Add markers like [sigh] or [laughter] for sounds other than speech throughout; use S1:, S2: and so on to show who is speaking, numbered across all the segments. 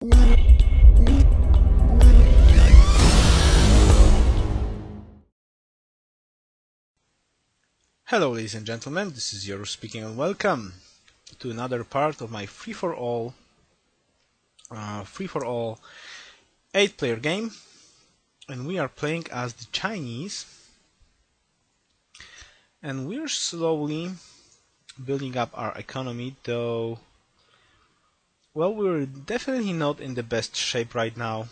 S1: Hello ladies and gentlemen, this is Yoru speaking and welcome to another part of my free-for-all uh, free-for-all 8-player game. And we are playing as the Chinese. And we're slowly building up our economy though well we're definitely not in the best shape right now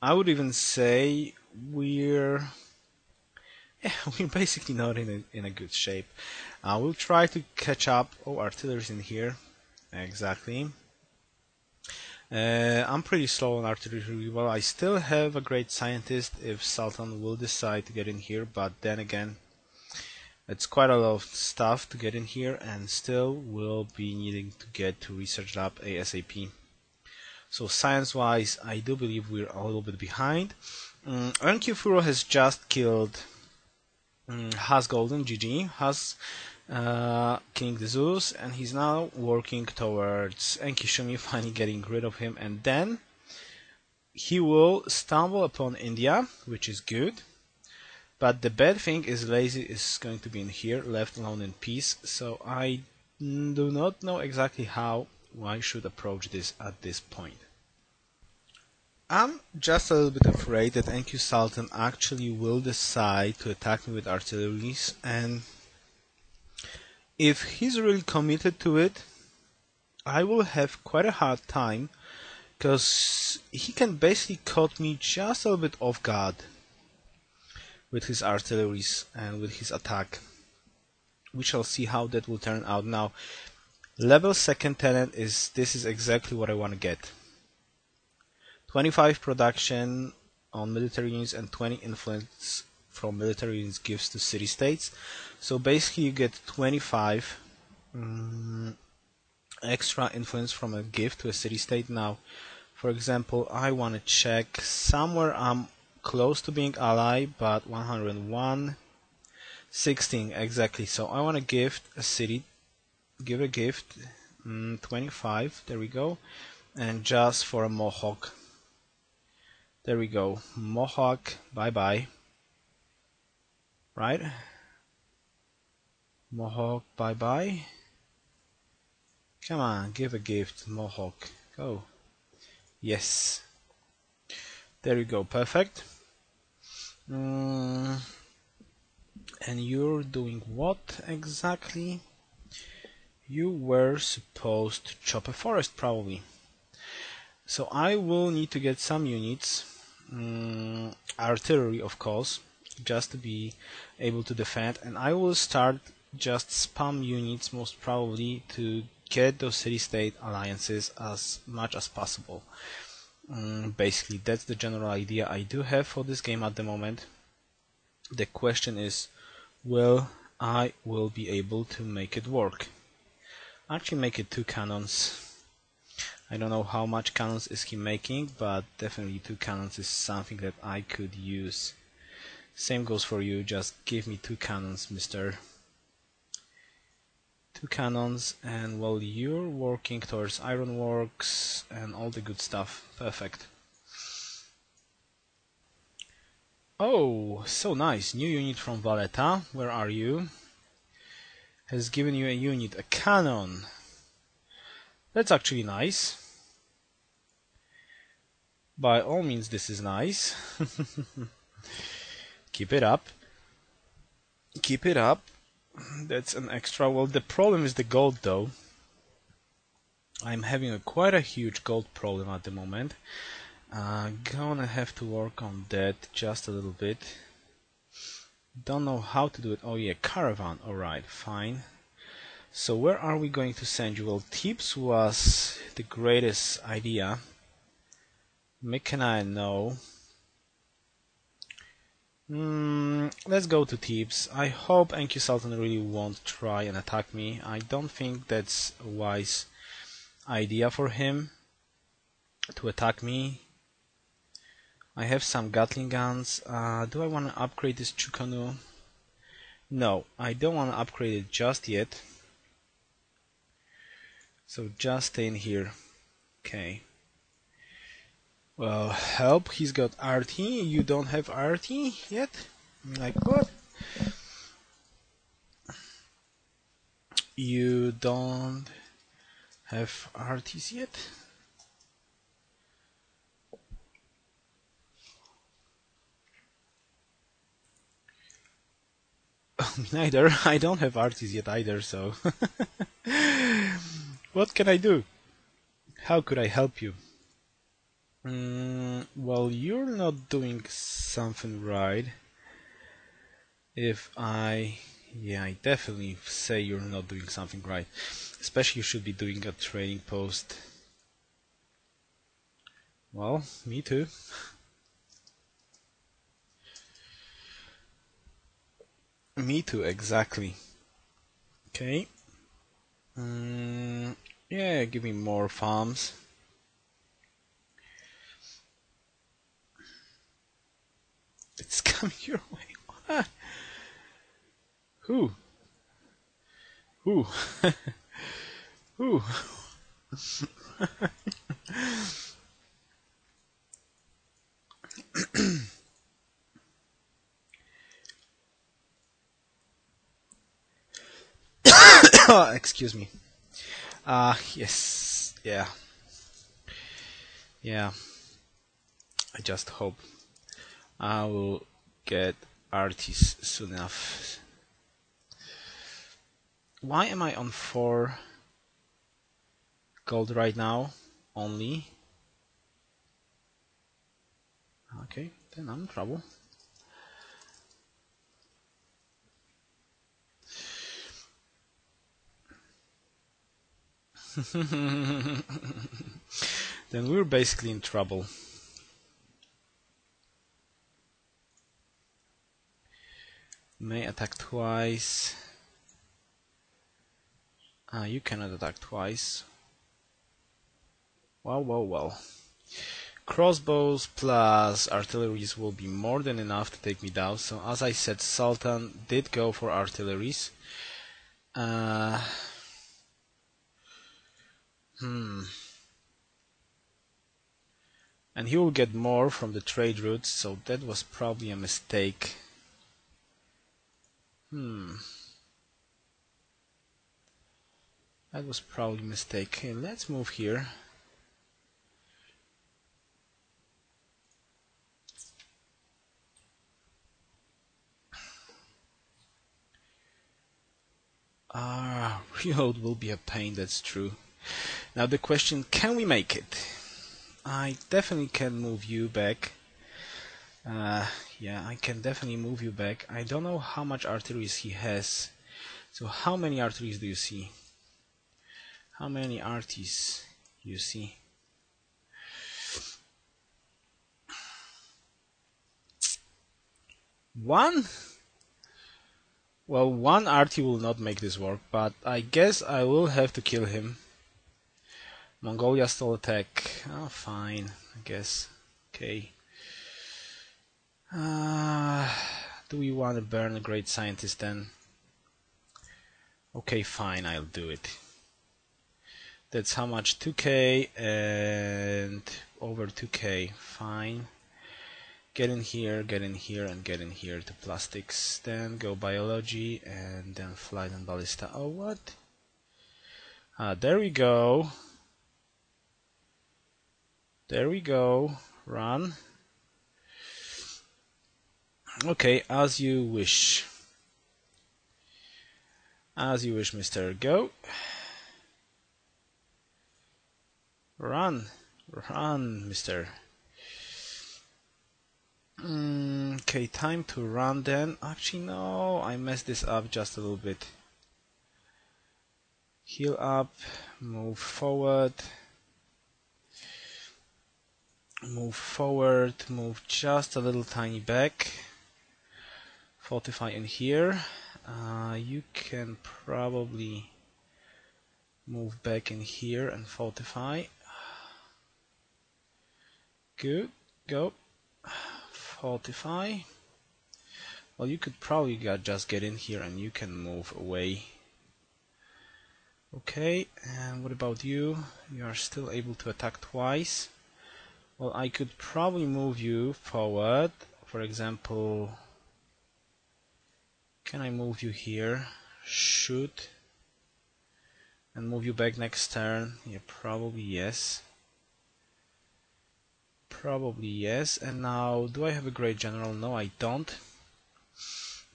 S1: I would even say we're [laughs] yeah, we're basically not in a, in a good shape. Uh, we'll try to catch up. Oh, artillery's in here. Exactly. Uh, I'm pretty slow on artillery. Well, I still have a great scientist if Sultan will decide to get in here, but then again, it's quite a lot of stuff to get in here, and still will be needing to get to research lab ASAP. So science-wise, I do believe we're a little bit behind. Um, Furo has just killed um, Has Golden, GG, has uh, killing the Zulus, and he's now working towards Enkishumi, [laughs] finally getting rid of him, and then he will stumble upon India, which is good. But the bad thing is Lazy is going to be in here, left alone in peace, so I do not know exactly how I should approach this at this point. I'm just a little bit afraid that Enki Sultan actually will decide to attack me with artilleries and if he's really committed to it I will have quite a hard time because he can basically cut me just a little bit off guard with his artilleries and with his attack. We shall see how that will turn out now. Level second tenant is this is exactly what I want to get. 25 production on military units and 20 influence from military units gives to city states. So basically you get 25 um, extra influence from a gift to a city state. Now, for example, I want to check somewhere I'm close to being ally, but 101, 16 exactly. So I want to gift a city, give a gift, um, 25. There we go, and just for a Mohawk there we go. Mohawk, bye bye. Right? Mohawk, bye bye. Come on, give a gift, Mohawk. Go. Yes. There you go, perfect. Mm. And you're doing what exactly? You were supposed to chop a forest, probably. So I will need to get some units um, artillery of course just to be able to defend and I will start just spam units most probably to get those city-state alliances as much as possible um, basically that's the general idea I do have for this game at the moment the question is will I will be able to make it work actually make it two cannons I don't know how much cannons is he making, but definitely two cannons is something that I could use. Same goes for you, just give me two cannons, mister. Two cannons, and while you're working towards ironworks and all the good stuff. Perfect. Oh, so nice. New unit from Valletta. Where are you? Has given you a unit, a cannon. That's actually nice. By all means, this is nice. [laughs] Keep it up. Keep it up. [clears throat] That's an extra. Well, the problem is the gold, though. I'm having a quite a huge gold problem at the moment. Uh, gonna have to work on that just a little bit. Don't know how to do it. Oh yeah, caravan. Alright, fine. So where are we going to send you? Well, Tips was the greatest idea Mechani, no. Mm, let's go to Thebes. I hope Enki Sultan really won't try and attack me. I don't think that's a wise idea for him to attack me. I have some Gatling guns. Uh, do I want to upgrade this Chu-Ko-Nu? No, I don't want to upgrade it just yet. So just stay in here. Okay. Well, help, he's got RT, you don't have RT yet? Like what? You don't have RTs yet? [laughs] Neither. I don't have RTs yet either, so... [laughs] what can I do? How could I help you? Mm, well, you're not doing something right. If I... Yeah, I definitely say you're not doing something right. Especially you should be doing a trading post. Well, me too. me too, exactly. Okay. Mm, yeah, give me more farms. It's coming your way. Who? Who? [laughs] Who? [coughs] [coughs] Excuse me. Ah, uh, yes. Yeah. Yeah. I just hope I will get artists soon enough. Why am I on 4 gold right now only? Okay, then I'm in trouble. [laughs] then we're basically in trouble. May attack twice. Ah, you cannot attack twice. Well, well, well. Crossbows plus artilleries will be more than enough to take me down. So as I said, Sultan did go for artilleries. Uh, hmm. And he will get more from the trade routes, so that was probably a mistake. Hmm. That was probably a mistake. Okay, let's move here. Ah, [laughs] reload will be a pain, that's true. Now the question, can we make it? I definitely can move you back. Uh, yeah, I can definitely move you back. I don't know how much arteries he has. So how many arteries do you see? How many arteries you see? One? Well, one arty will not make this work, but I guess I will have to kill him. Mongolia still attack. Oh, fine, I guess. Okay. Uh, do we want to burn a great scientist then? Okay, fine, I'll do it. That's how much? 2k and over 2k. Fine. Get in here, get in here, and get in here to plastics. Then go biology, and then flight and ballistics. Oh, what? Ah, there we go. There we go. Run. Okay, as you wish. As you wish, Mr. Go. Run. Run, Mr. Mm, okay, time to run then. Actually, no, I messed this up just a little bit. Heal up, move forward. Move forward, move just a little tiny back fortify in here. Uh, you can probably move back in here and fortify good. Go. Fortify well you could probably just get in here and you can move away. Okay and what about you? You are still able to attack twice. Well, I could probably move you forward. For example, can I move you here? Shoot. And move you back next turn? Yeah, probably yes. Probably yes. And now, do I have a great general? No, I don't.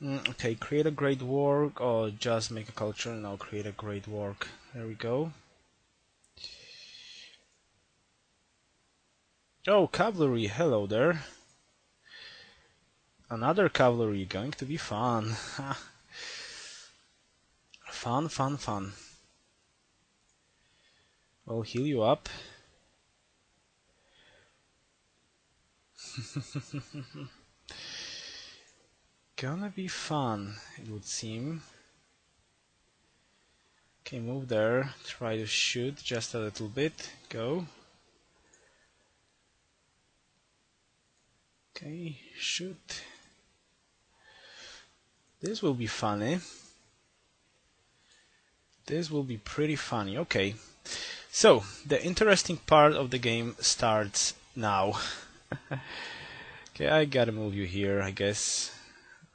S1: Mm, okay, create a great work or just make a culture? No, create a great work. There we go. Oh, cavalry, hello there. Another cavalry, going to be fun. [laughs] fun, fun, fun. I'll heal you up. [laughs] Gonna be fun, it would seem. Okay, move there, try to shoot just a little bit, go. Okay, shoot. This will be funny. This will be pretty funny. Okay, so the interesting part of the game starts now. [laughs] okay, I gotta move you here, I guess.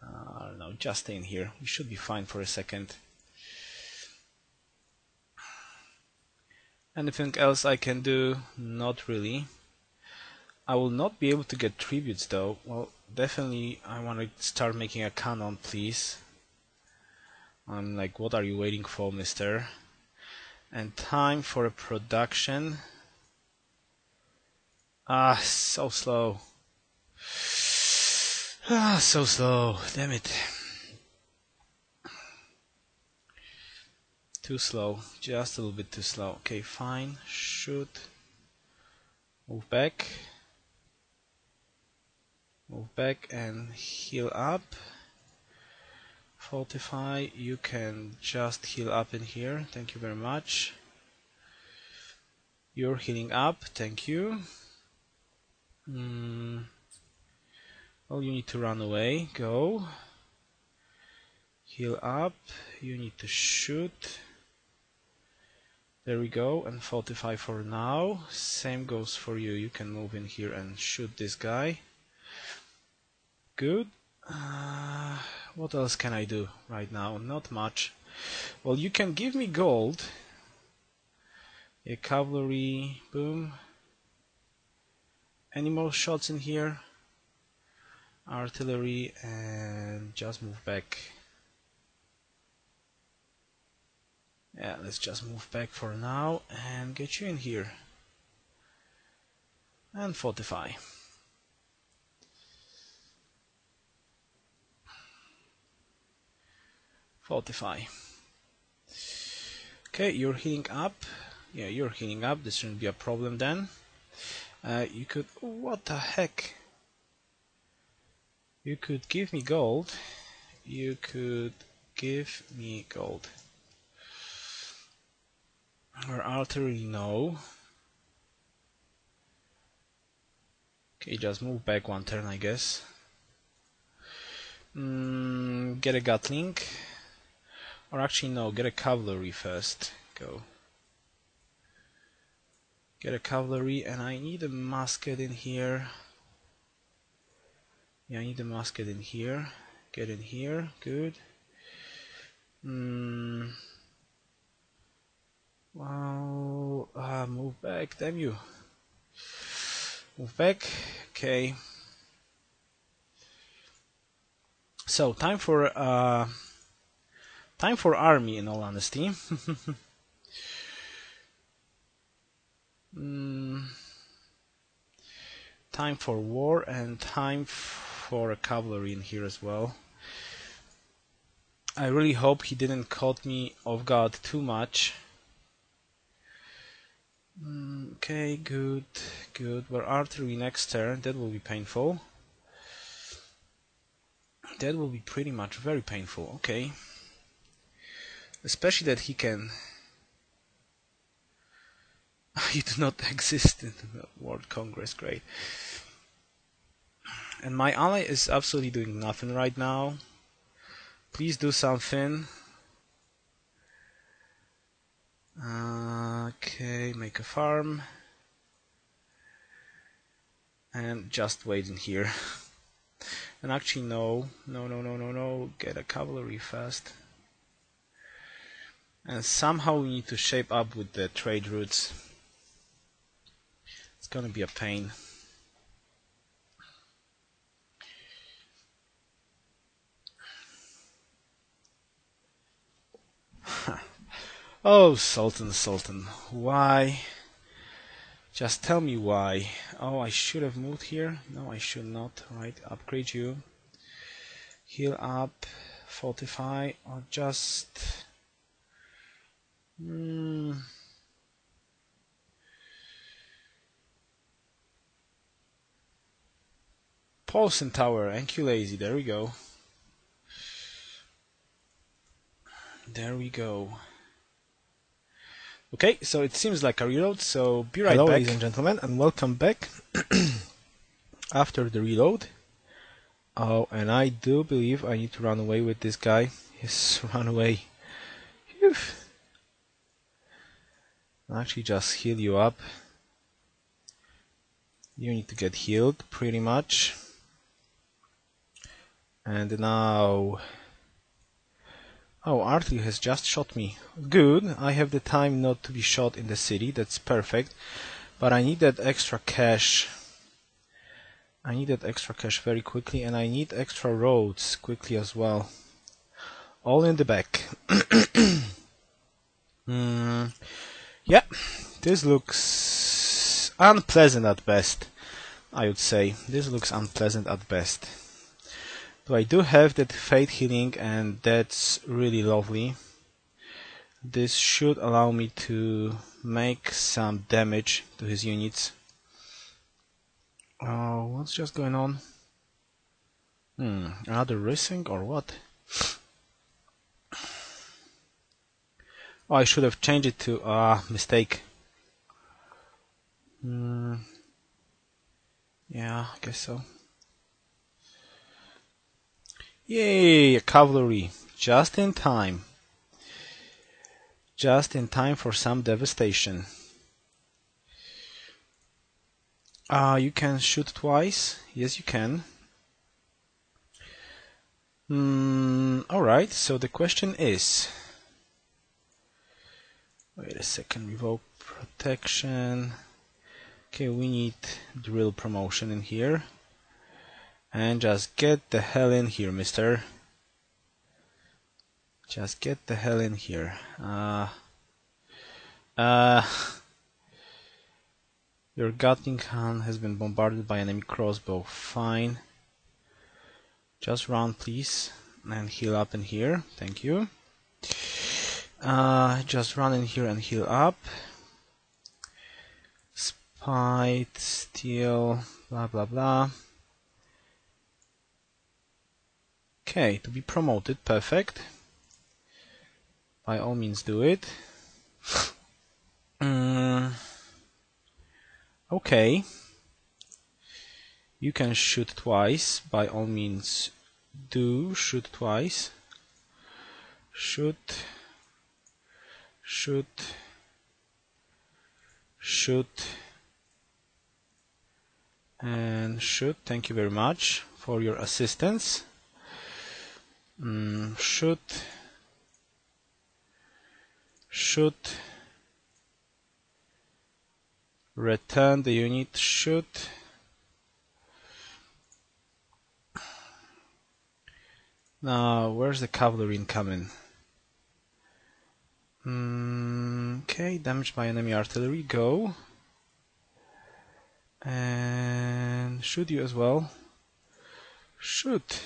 S1: Uh, I don't know, just stay in here. We should be fine for a second. Anything else I can do? Not really. I will not be able to get tributes though. Well, definitely I want to start making a cannon, please. I'm like, what are you waiting for, mister? And time for a production. Ah, so slow. Ah, so slow. Damn it. Too slow. Just a little bit too slow. Okay, fine. Shoot. Move back move back and heal up. Fortify. You can just heal up in here. Thank you very much. You're healing up. Thank you. Mm. well you need to run away. Go. Heal up. You need to shoot. There we go. And fortify for now. Same goes for you. You can move in here and shoot this guy good. Uh, what else can I do right now? Not much. Well, you can give me gold. A cavalry, boom. Any more shots in here? Artillery and just move back. Yeah, let's just move back for now and get you in here. And fortify. Fortify. Okay, you're healing up. Yeah, you're healing up. This shouldn't be a problem then. Uh, you could... What the heck? You could give me gold. You could give me gold. Or artillery, no. Okay, just move back one turn, I guess. Mm, get a Gatling. Or actually no, get a cavalry first. Go. Get a cavalry and I need a musket in here. Yeah, I need a musket in here. Get in here, good. Hmm. Well, uh, move back, damn you. Move back, okay. So, time for uh, Time for army, in all honesty. [laughs] mm, time for war and time for a cavalry in here as well. I really hope he didn't caught me off guard too much. Mm, okay, good, good. Where artillery next turn, that will be painful. That will be pretty much very painful, okay. Especially that he can... [laughs] you do not [laughs] exist in the World Congress, great. And my ally is absolutely doing nothing right now. Please do something. Uh, okay, make a farm. and just wait in here. [laughs] And actually, no, no, no, no, no, no, get a cavalry fast. And somehow we need to shape up with the trade routes. It's gonna be a pain. [laughs] oh, Sultan, Sultan, why? Just tell me why. Oh, I should have moved here. No, I should not. Right, upgrade you. Heal up, fortify, or just... Hmm. Porcelain Tower, lazy. there we go. There we go. Okay, so it seems like a reload, so be right
S2: Hello,
S1: back.
S2: ladies and gentlemen, and welcome back [clears throat] after the reload. Oh, and I do believe I need to run away with this guy. He's [laughs] run away. Actually just heal you up. You need to get healed, pretty much. And now Oh, Arthur has just shot me. Good, I have the time not to be shot in the city, that's perfect. But I need that extra cash. I need that extra cash very quickly, and I need extra roads quickly as well. All in the back. [coughs] mm, yeah, this looks unpleasant at best, I would say. This looks unpleasant at best. So I do have that fate healing and that's really lovely. This should allow me to make some damage to his units. Oh, what's just going on? Hmm, another racing or what? Oh, I should have changed it to, ah, uh, mistake. Hmm. Yeah, I guess so. Yay, cavalry! Just in time. Just in time for some devastation. Uh, you can shoot twice. Yes, you can. Mm, Alright, so the question is... Wait a second, revoke protection. Okay, we need drill promotion in here. And just get the hell in here, mister. Just get the hell in here. Uh, uh, your Gatling gun has been bombarded by enemy crossbow. Fine. Just run, please. And heal up in here. Thank you. Uh, just run in here and heal up. Spite, steel, blah blah blah. Okay, to be promoted, perfect. By all means do it. Mm, okay. You can shoot twice, by all means do shoot twice. Shoot, shoot, shoot, and shoot. Thank you very much for your assistance. Mm, should should return the unit. Should now where's the cavalry incoming mm, okay damaged by enemy artillery go and shoot you as well shoot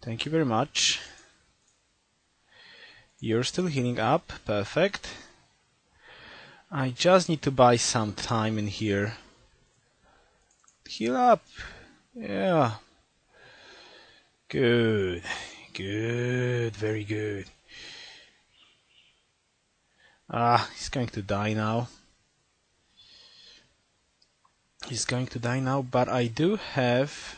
S2: Thank you very much. You're still healing up. Perfect. I just need to buy some time in here. Heal up. Yeah. Good. Good. Very good. Ah, he's going to die now. He's going to die now, but I do have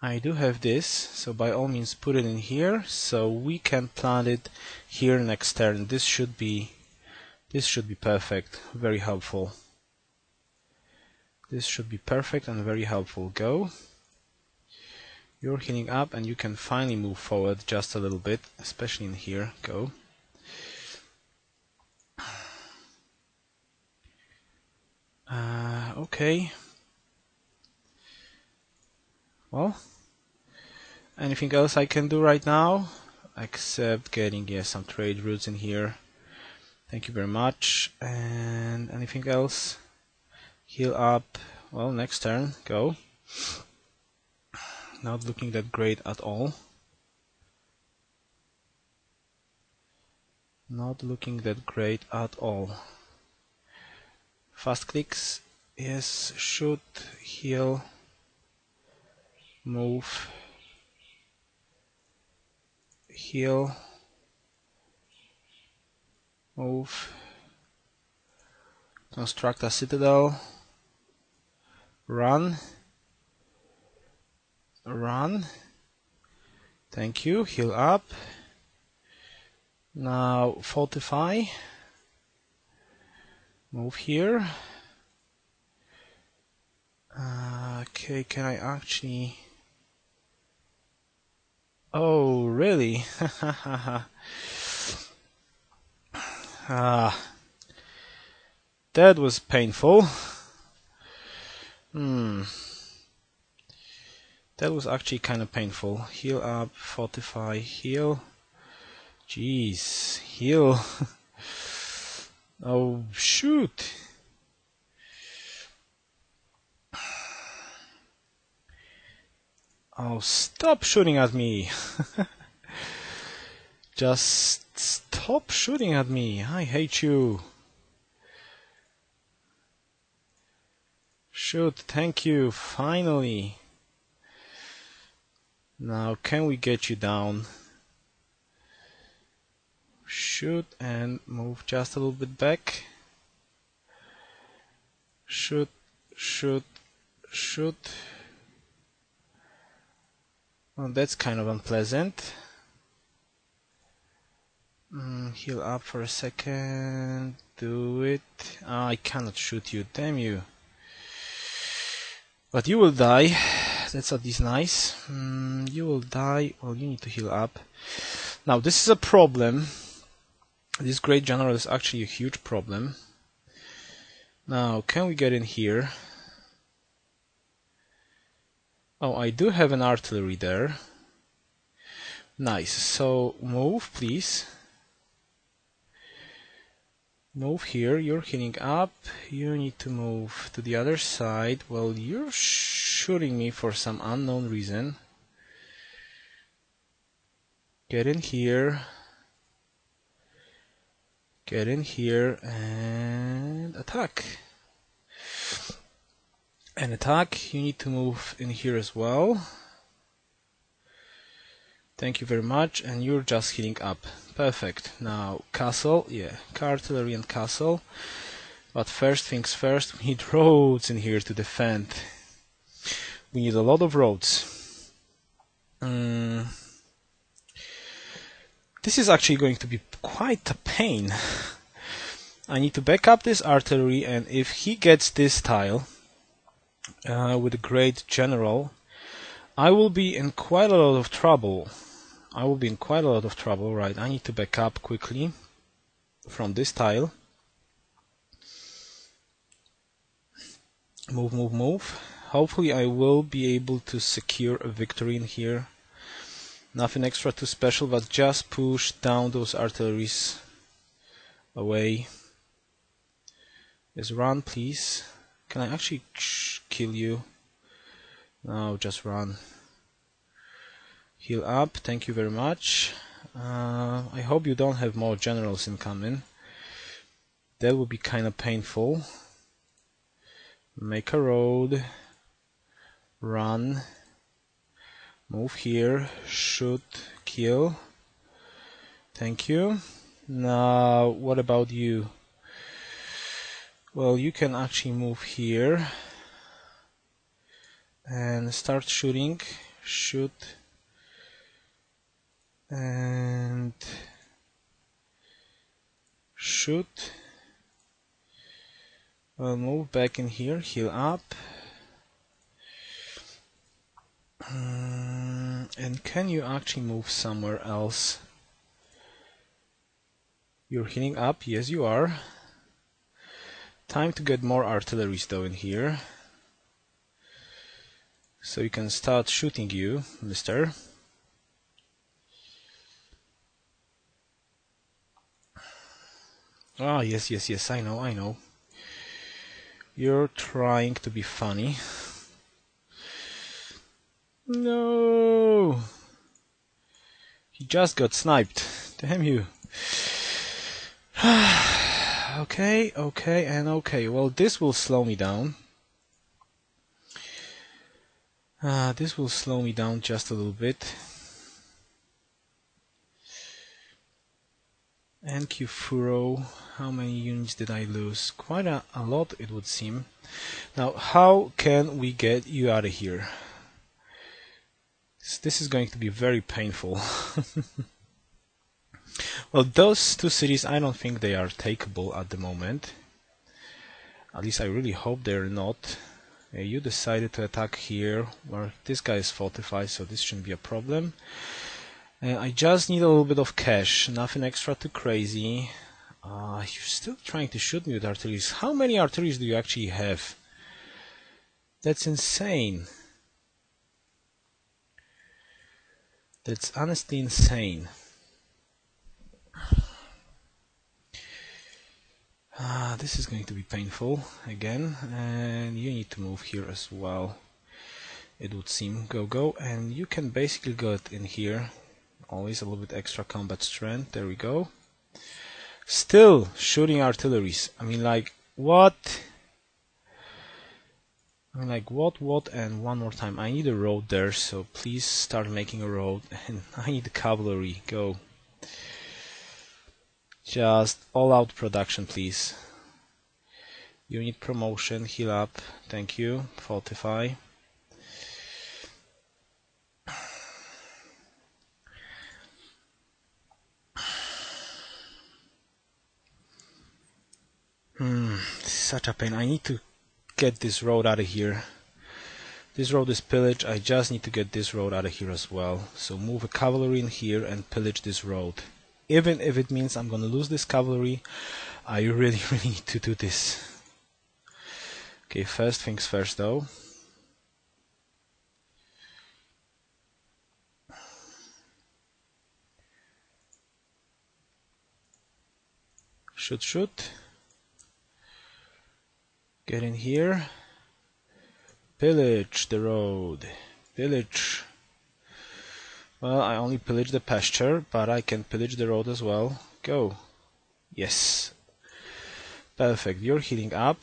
S2: I do have this so by all means put it in here so we can plant it here next turn this should be this should be perfect very helpful This should be perfect and very helpful. Go. You're healing up and you can finally move forward just a little bit, especially in here. Go. Uh, okay. Well, anything else I can do right now? Except getting yeah, some trade routes in here. Thank you very much. And anything else? Heal up. Well, next turn. Go. Not looking that great at all. Not looking that great at all. Fast clicks. Yes, shoot, heal, move, heal move construct a citadel run run thank you heal up now fortify move here uh, okay can I actually oh really [laughs] Ah, that was painful. Hmm. That was actually kind of painful. Heal up, fortify, heal. Jeez, heal. [laughs] oh, shoot. Oh, stop shooting at me. [laughs] Just stop shooting at me. I hate you. Shoot, thank you, finally. Now, can we get you down? Shoot and move just a little bit back. Shoot, shoot, shoot. Well, that's kind of unpleasant. Mm, heal up for a second. Do it. Oh, I cannot shoot you. Damn you. But you will die. That's at least nice. Mm, you will die. Well, you need to heal up. Now, this is a problem. This great general is actually a huge problem. Now, can we get in here? Oh, I do have an artillery there. Nice. So, move, please. Move here, you're healing up. You need to move to the other side. Well, you're shooting me for some unknown reason. Get in here. Get in here and attack. And attack, you need to move in here as well. Thank you very much, and you're just healing up. Perfect. Now, castle, yeah, artillery and castle. But first things first, we need [laughs] roads in here to defend. We need a lot of roads. Um, this is actually going to be quite a pain. I need to back up this artillery, and if he gets this tile uh, with a great general, I will be in quite a lot of trouble. I will be in quite a lot of trouble, right? I need to back up quickly from this tile. Move, move, move. Hopefully I will be able to secure a victory in here. Nothing extra too special, but just push down those artilleries away. Just run, please. Can I actually kill you? No, just run. Heal up. Thank you very much. Uh, I hope you don't have more generals incoming. That would be kind of painful. Make a road. Run move here. Shoot. Kill. Thank you. Now what about you? Well you can actually move here. And start shooting. Shoot. And shoot. Well, move back in here, heal up. Mm, and can you actually move somewhere else? You're healing up, yes you are. Time to get more artilleries though in here. So you can start shooting you, mister. Ah, yes, yes, yes, I know, I know. You're trying to be funny. No! He just got sniped. Damn you. [sighs] okay, okay, and okay. Well, this will slow me down. Uh, this will slow me down just a little bit. And Furo, how many units did I lose? Quite a, a lot it would seem. Now how can we get you out of here? This is going to be very painful. [laughs] well, those two cities, I don't think they are takeable at the moment. At least I really hope they're not. Uh, you decided to attack here, where this guy is fortified, so this shouldn't be a problem. Uh, I just need a little bit of cash, nothing extra too crazy. Uh, you're still trying to shoot me with artillery. How many artillery do you actually have? That's insane. That's honestly insane. Ah, this is going to be painful again, and you need to move here as well. It would seem. Go, go, and you can basically get in here always a little bit extra combat strength there we go still shooting artilleries I mean like what I mean like what what and one more time. I need a road there so please start making a road [laughs] and I need cavalry. Go. Just all out production please. Unit promotion heal up. Thank you. Fortify. [sighs] Hmm, such a pain. I need to get this road out of here. This road is pillaged. I just need to get this road out of here as well. So move a cavalry in here and pillage this road. Even if it means I'm gonna lose this cavalry, I [laughs] really, really need to do this. Okay, first things first though. Shoot, shoot. Get in here. Pillage the road. Pillage. Well, I only pillage the pasture, but I can pillage the road as well. Go. Yes. Perfect. You're healing up.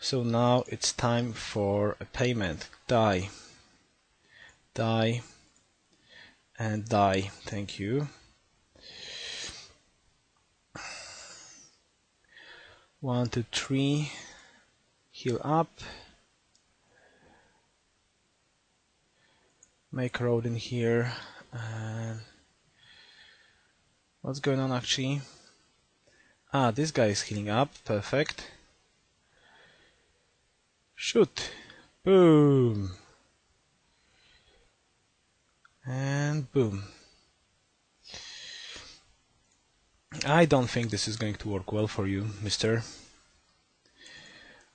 S2: So now it's time for a payment. Die. Die. And die. Thank you. One two three. Heal up. Make a road in here. And what's going on actually? Ah this guy is healing up. Perfect. Shoot. Boom. And boom I don't think this is going to work well for you, mister.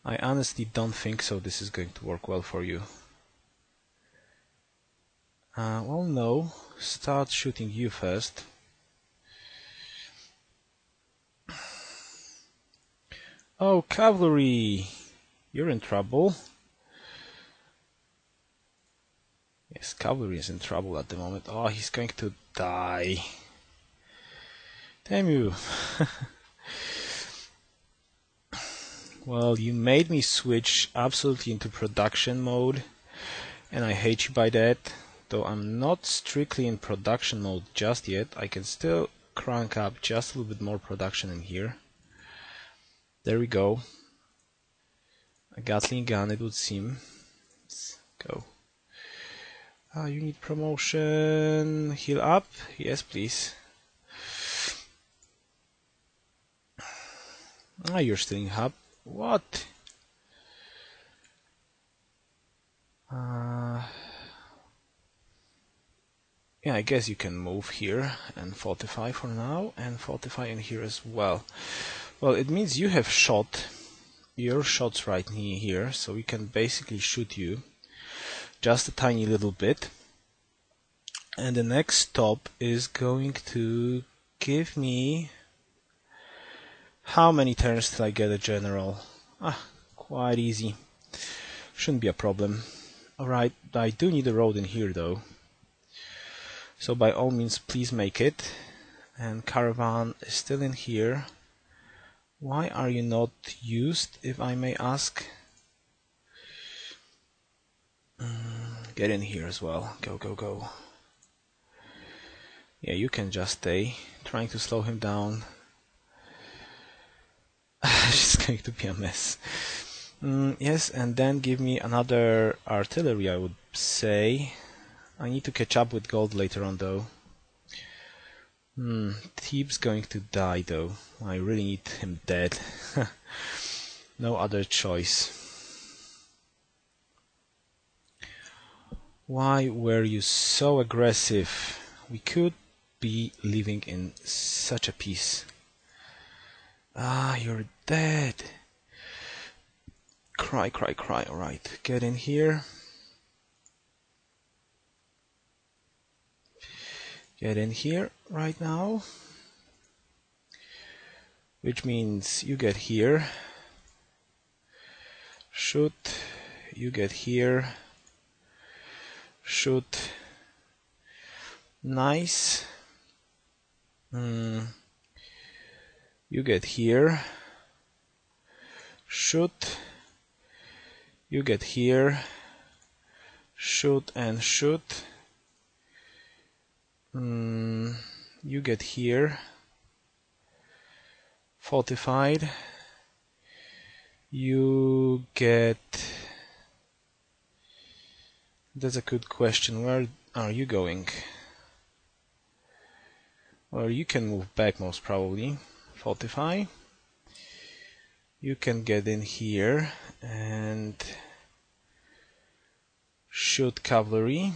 S2: I honestly don't think so this is going to work well for you. Uh, well, no. Start shooting you first. Oh, cavalry! You're in trouble. Yes, cavalry is in trouble at the moment. Oh, he's going to die. Damn you. well, you made me switch absolutely into production mode, and I hate you by that. Though I'm not strictly in production mode just yet, I can still crank up just a little bit more production in here. There we go. A Gatling gun, it would seem. Let's go. Ah, you need promotion. Heal up? Yes, please. Ah, you're still in hub. What? Uh, yeah, I guess you can move here and fortify for now and fortify in here as well. Well, it means you have shot your shots right here, so we can basically shoot you just a tiny little bit. And the next stop is going to give me how many turns till I get a general? Ah, quite easy. Shouldn't be a problem. Alright, I do need a road in here though. So by all means please make it. And caravan is still in here. Why are you not used, if I may ask? Mm, get in here as well. Go, go, go. Yeah, you can just stay. Trying to slow him down. [laughs] it's going to be a mess. Mm, yes, and then give me another artillery, I would say. I need to catch up with gold later on, though. Hmm, Thebes going to die though. I really need him dead. [laughs] no other choice. Why were you so aggressive? We could be living in such a peace. Ah, you're dead. Cry, cry, cry. Alright, get in here. get in here right now which means you get here shoot you get here shoot nice mm. You get here. Shoot. You get here. Shoot and shoot. Mm, you get here. Fortified. You get that's a good question. Where are you going? Well you can move back most probably fortify you can get in here and shoot cavalry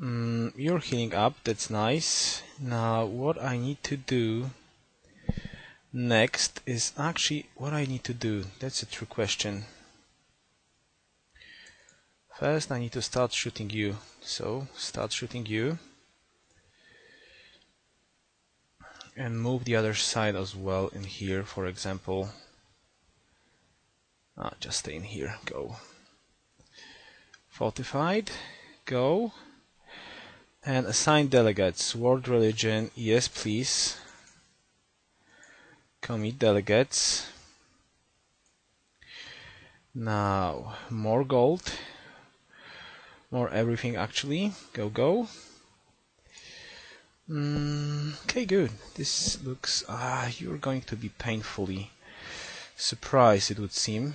S2: Mm, you're healing up, that's nice. Now what I need to do next is actually what I need to do. That's a true question. First I need to start shooting you. So start shooting you. And move the other side as well in here, for example. Ah, just stay in here, go. Fortified, go. And assign delegates. World religion, yes please. Commit delegates. Now, more gold. More everything actually. Go, go. Mm, okay, good. This looks... Ah, you're going to be painfully surprised, it would seem.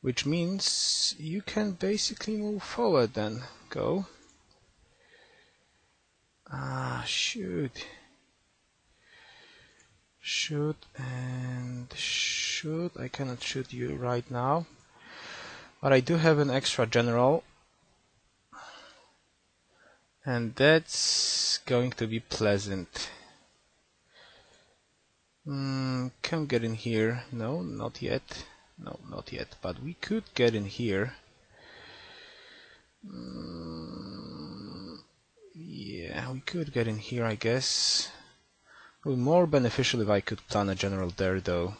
S2: Which means you can basically move forward then. Go. Ah, shoot. Shoot and shoot. I cannot shoot you right now. But I do have an extra general. And that's going to be pleasant. Mm, can get in here. No, not yet. No, not yet. But we could get in here. Mm, yeah, we could get in here, I guess. It would be more beneficial if I could plan a general there, though.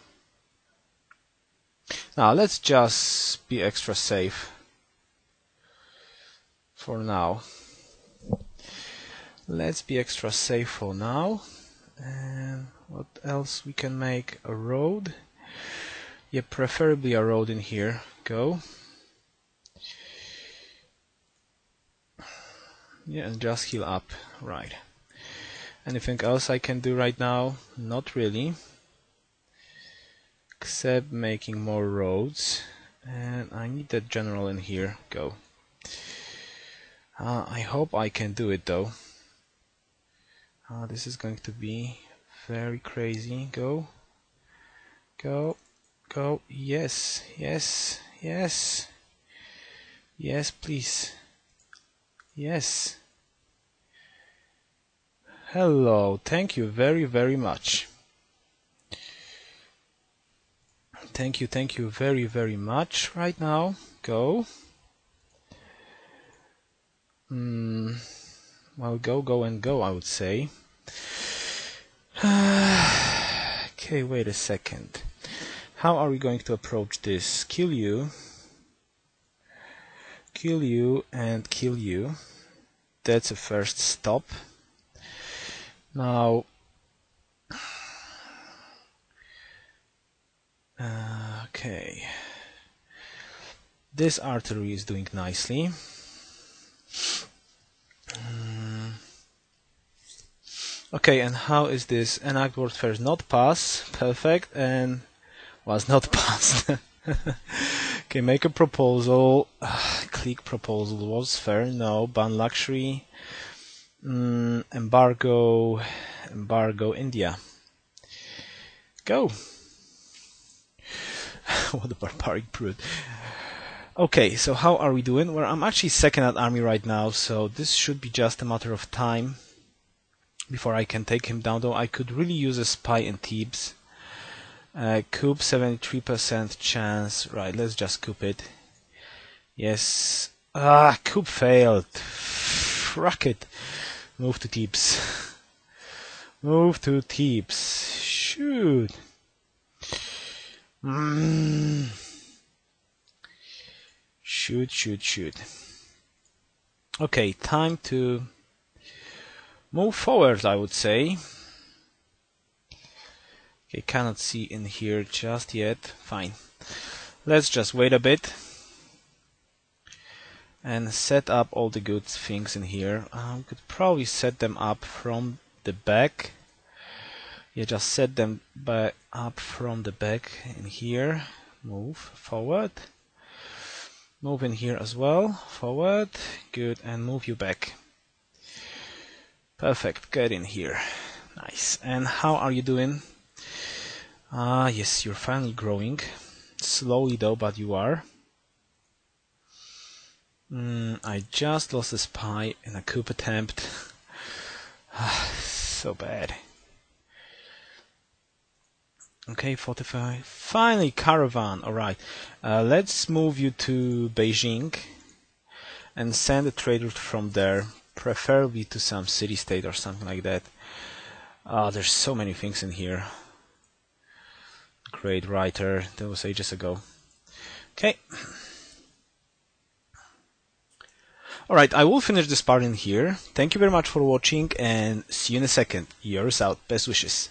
S2: Now, let's just be extra safe. For now. Let's be extra safe for now. And what else we can make? A road? Yeah, preferably a road in here. Go. Yeah, and just heal up. Right. Anything else I can do right now? Not really. Except making more roads. And I need that general in here. Go. Uh, I hope I can do it though. Uh, this is going to be Very crazy. Go. Go. Go. Yes. Yes. Yes. Yes, please. Yes. Hello. Thank you very, very much. Thank you, thank you very, very much right now. Go. Mm, well, go, go, and go, I would say. [sighs] okay, wait a second. How are we going to approach this? Kill you. Kill you and kill you. That's a first stop. Now, [sighs] uh, okay. This artillery is doing nicely. Okay, and how is this? An Word first not pass, perfect, and was not [laughs] passed. [laughs] okay, make a proposal. [sighs] click proposal was fair. No, ban luxury. Mm, embargo, embargo India. Go. [laughs] what a barbaric brute. Okay, so how are we doing? Well, I'm actually second at army right now, so this should be just a matter of time before I can take him down. Though I could really use a spy in Thebes. Uh, coup 73% chance. Right, let's just coup it. Yes. Ah, coup failed. Fuck it. Move to Thebes. Move to Thebes. Shoot. Mm. Shoot, shoot, shoot. Okay, time to move forward, I would say. Okay, cannot see in here just yet. Fine. Let's just wait a bit and set up all the good things in here. I we could probably set them up from the back. Yeah, just set them by up from the back in here. Move forward. Move in here as well. Forward. Good. And move you back. Perfect. Get in here. Nice. And how are you doing? Ah, yes, you're finally growing. Slowly though, but you are. Mm, I just lost a spy in a coup attempt. [sighs] so bad. Okay, 45. Finally, caravan. Alright. Uh, let's move you to Beijing and send a trader from there, preferably to some city state or something like that. Uh, there's so many things in here. Great writer. That was ages ago. Okay. Alright, I will finish this part in here. Thank you very much for watching and see you in a second. Yoruus out. Best wishes.